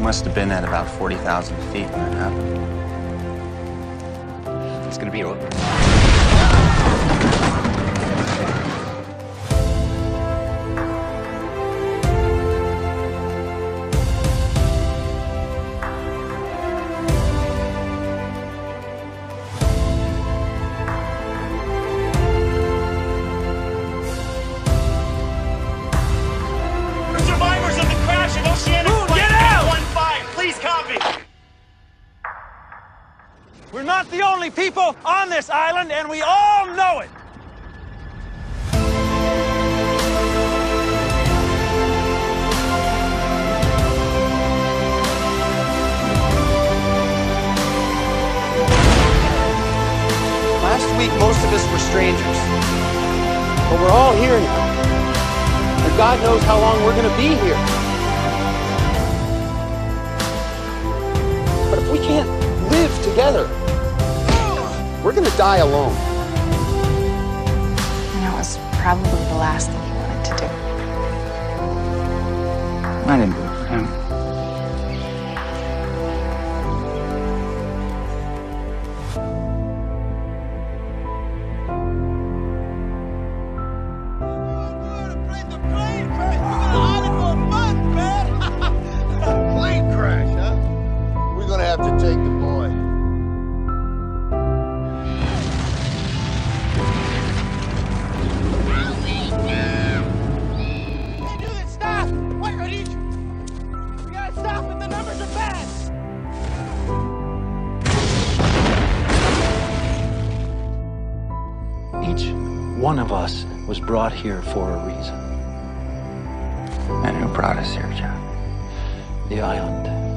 must have been at about 40,000 feet when it happened. It's gonna be over. We're not the only people on this island, and we all know it. Last week, most of us were strangers. But we're all here now. And God knows how long we're going to be here. But if we can't live together, we're going to die alone. And that was probably the last thing he wanted to do. I didn't do Each one of us was brought here for a reason. And who brought us here, John? The island